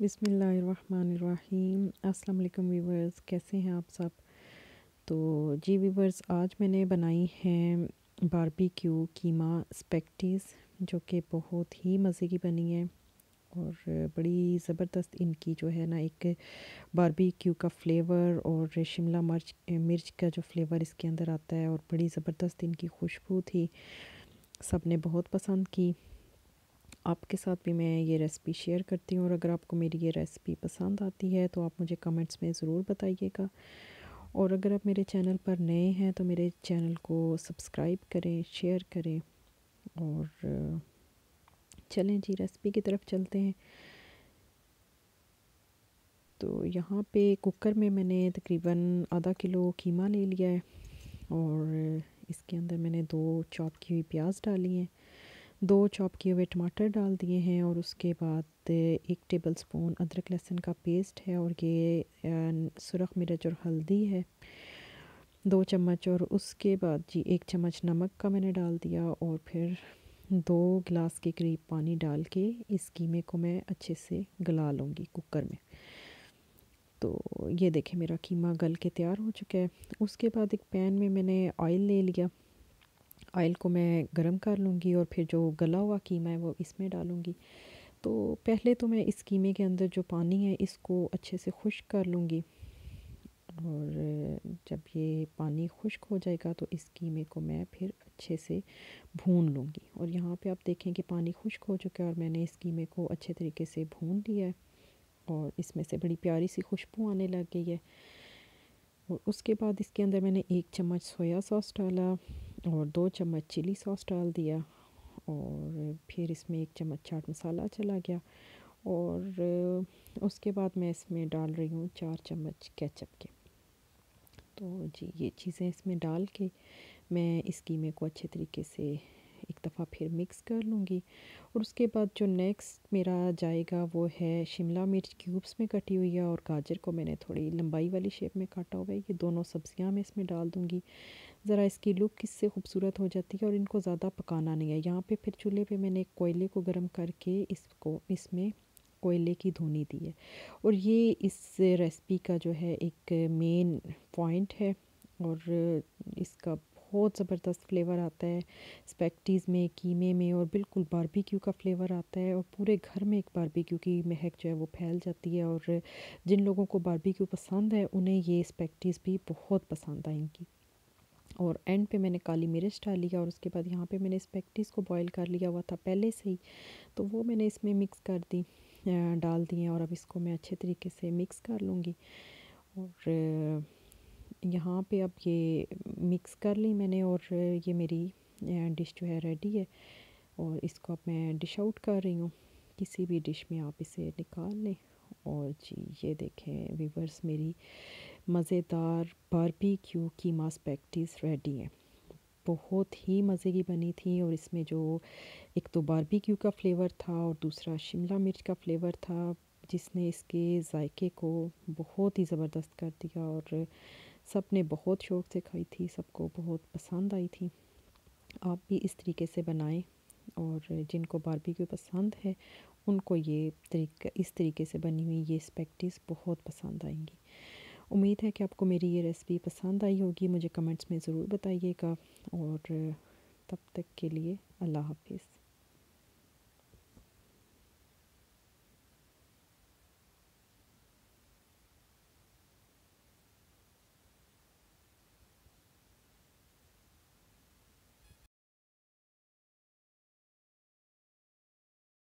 बिसमीम वालेकुम वीवर्स कैसे हैं आप सब? तो जी वीवर्स आज मैंने बनाई हैं बारबेक्यू कीमा स्पेक्टिस जो कि बहुत ही मज़े की बनी है और बड़ी ज़बरदस्त इनकी जो है ना एक बारबेक्यू का फ्लेवर और शिमला मिर्च मिर्च का जो फ्लेवर इसके अंदर आता है और बड़ी ज़बरदस्त इनकी खुशबू थी। सबने बहुत पसंद की। आपके साथ भी मैं ये रेसिपी शेयर करती हूँ और अगर आपको मेरी ये रेसिपी पसंद आती है तो आप मुझे कमेंट्स में ज़रूर बताइएगा। और अगर आप मेरे चैनल पर नए हैं तो मेरे चैनल को सब्सक्राइब करें शेयर करें और, चलें जी रेसिपी की तरफ़ चलते हैं। तो यहाँ पे कुकर में मैंने तकरीबन आधा किलो कीमा ले लिया है और इसके अंदर मैंने दो चॉप की हुई प्याज डाली हैं। दो चॉप किए हुए टमाटर डाल दिए हैं और उसके बाद एक टेबल स्पून अदरक लहसुन का पेस्ट है और ये सुरख मिर्च और हल्दी है। दो चम्मच और उसके बाद जी एक चम्मच नमक का मैंने डाल दिया और फिर दो गिलास के करीब पानी डाल के इस कीमे को मैं अच्छे से गला लूँगी कुकर में। तो ये देखें मेरा कीमा गल के तैयार हो चुका है। उसके बाद एक पैन में मैंने ऑयल ले लिया। ऑयल को मैं गरम कर लूँगी और फिर जो गला हुआ कीमा है वो इसमें डालूँगी। तो पहले तो मैं इस कीमे के अंदर जो पानी है इसको अच्छे से खुश्क कर लूँगी। और जब ये पानी खुश्क हो जाएगा तो इस कीमे को मैं फिर अच्छे से भून लूँगी। और यहाँ पे आप देखें कि पानी खुश्क हो चुका है और मैंने इस कीमे को अच्छे तरीके से भून लिया है। और इसमें से बड़ी प्यारी सी खुशबू आने लग गई है। और उसके बाद इसके अंदर मैंने एक चम्मच सोया सॉस डाला। और दो चम्मच चिली सॉस डाल दिया और फिर इसमें एक चम्मच चाट मसाला चला गया और उसके बाद मैं इसमें डाल रही हूँ चार चम्मच केचप के। तो जी, ये चीज़ें इसमें डाल के मैं इस कीमे को अच्छे तरीके से एक दफ़ा फिर मिक्स कर लूँगी और उसके बाद जो नेक्स्ट मेरा जाएगा वो है शिमला मिर्च क्यूब्स में कटी हुई है और गाजर को मैंने थोड़ी लंबाई वाली शेप में काटा हुआ है। ये दोनों सब्ज़ियाँ मैं इसमें डाल दूँगी। ज़रा इसकी लुक किससे खूबसूरत हो जाती है और इनको ज़्यादा पकाना नहीं है। यहाँ पे फिर चूल्हे पे मैंने कोयले को गर्म करके इसको, इसमें कोयले की धुनी दी है। और ये इस रेसिपी का जो है एक मेन पॉइंट है और इसका बहुत ज़बरदस्त फ्लेवर आता है स्पेक्टीज़ में, कीमे में और बिल्कुल बारबेक्यू का फ्लेवर आता है और पूरे घर में एक बारबेक्यू की महक जो है वो फैल जाती है और जिन लोगों को बारबेक्यू पसंद है उन्हें ये स्पेक्टीज़ भी बहुत पसंद आएँगी। और एंड पे मैंने काली मिर्च डाल लिया और उसके बाद यहाँ पे मैंने स्पेक्टिस को बॉईल कर लिया हुआ था पहले से ही। तो वो मैंने इसमें मिक्स कर दी डाल दिए और अब इसको मैं अच्छे तरीके से मिक्स कर लूँगी। और यहाँ पे अब ये मिक्स कर ली मैंने और ये मेरी डिश जो है रेडी है। और इसको अब मैं डिश आउट कर रही हूँ। किसी भी डिश में आप इसे निकाल लें। और जी, ये देखें वीवर्स मेरी मज़ेदार बारबेक्यू की मास्पेक्टिस रेडी है। बहुत ही मज़े की बनी थी और इसमें जो एक तो बारबेक्यू का फ्लेवर था और दूसरा शिमला मिर्च का फ्लेवर था, जिसने इसके जायके को बहुत ही ज़बरदस्त कर दिया और सबने बहुत शौक़ से खाई थी, सबको बहुत पसंद आई थी। आप भी इस तरीके से बनाएँ और जिनको बारबेक्यू पसंद है, उनको ये तरीका, इस तरीके से बनी हुई ये स्पेक्टिस बहुत पसंद आएँगी। उम्मीद है कि आपको मेरी ये रेसिपी पसंद आई होगी। मुझे कमेंट्स में ज़रूर बताइएगा और तब तक के लिए अल्लाह हाफिज़।